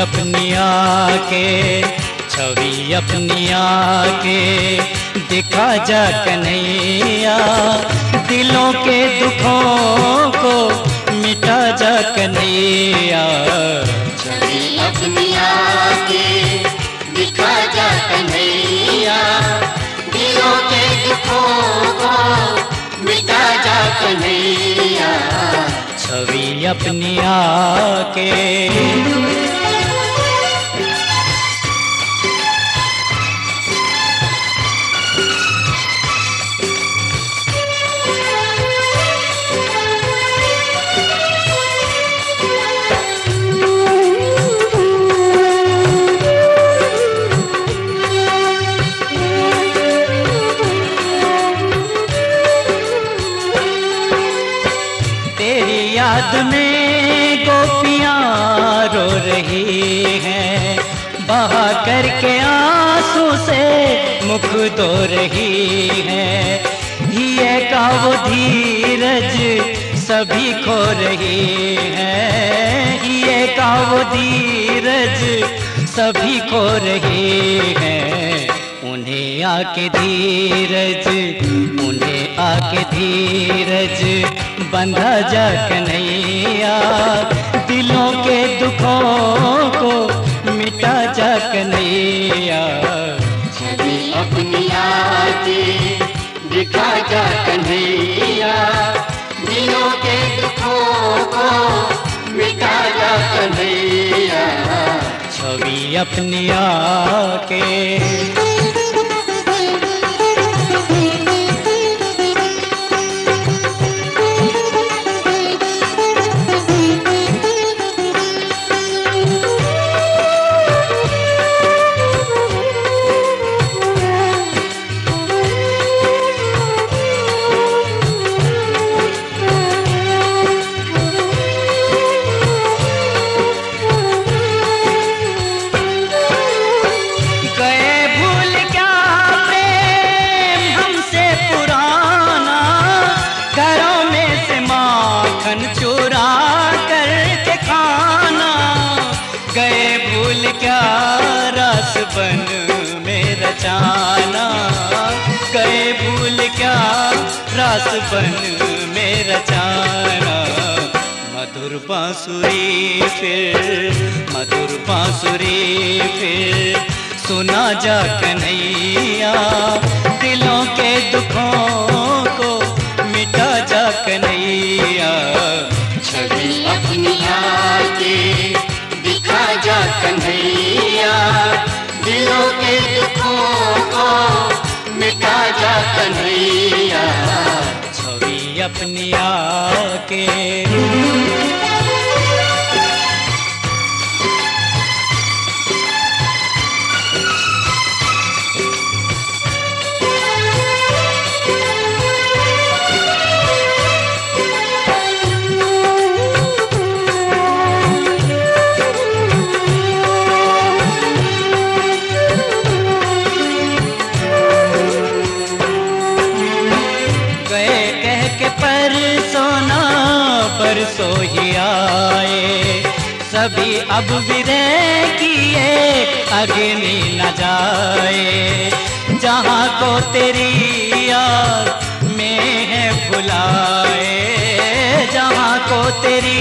अपनी आके छवि अपनी आके दिखा जा कन्हैया दिलों के दुखों को मिटा जा कन्हैया छवि अपनी आके दिखा जा कन्हैया दिलों के दुखों को मिटा जा कन्हैया छवि अपनी आके याद में गोपियाँ रो रही हैं। बहा करके आँसू से मुख धो रही हैं। ये का वो धीरज सभी खो रही हैं। ये का वो धीरज सभी खो रही हैं। उन्हें आके धीरज उन्हें आके धीरज बंधा जा कन्हैया दिलों के दुखों को मिटा जा कन्हैया छवि अपनी आके दिखा जा कन्हैया दिलों के दुखों को मिटा जा कन्हैया छवि अपनी आके रस बन में रचाना मधुर बांसुरी फिर, मधुर बांसुरी फिर। सुना जा कन्हैया, दिलों के दुखों को मिटा जा कन्हैया। छवि अपनी आके दिखा जा कन्हैया, दिलों के दुखों को मिटा जा कन्हैया। अपनी आके ही आए। सभी अब विदय किए, अग्नि न जाए। जहाँ को तेरी याद में है भुलाए। जहाँ को तेरी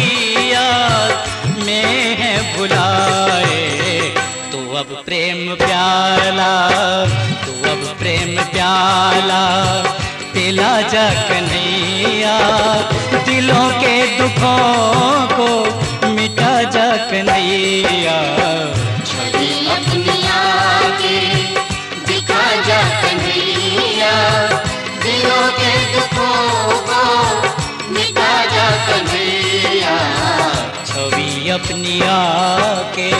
याद में है भुलाए। तू अब प्रेम प्याला, तू अब प्रेम प्याला। पिला जा कन्हैया दिलों के दुखों को मिटा जा कन्हैया। छवि अपनी आके दिखा जा कन्हैया। दिलों के दुखों को मिटा जा कन्हैया। छवि अपनी आके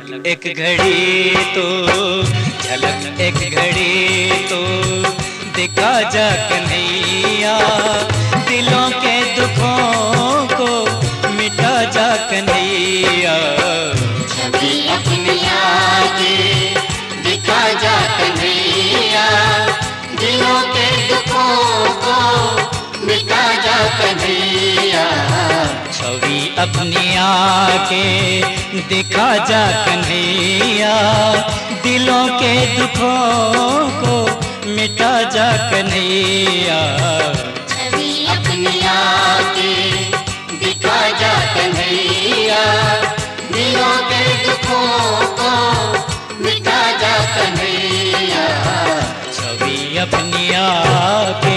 झलक एक घड़ी तो झलक एक घड़ी तो दिखा जा कन्हैया। दिलों के दुखों को मिटा जा कन्हैया। अपनी आगे अपनी आके दिखा जा कन्हैया। दिलों के दुखों को मिटा जा कन्हैया। छवि अपनी आगे दिखा जा कन्हैया। दिलों के दुखों को मिटा जा कन्हैया। छवि अपनी आके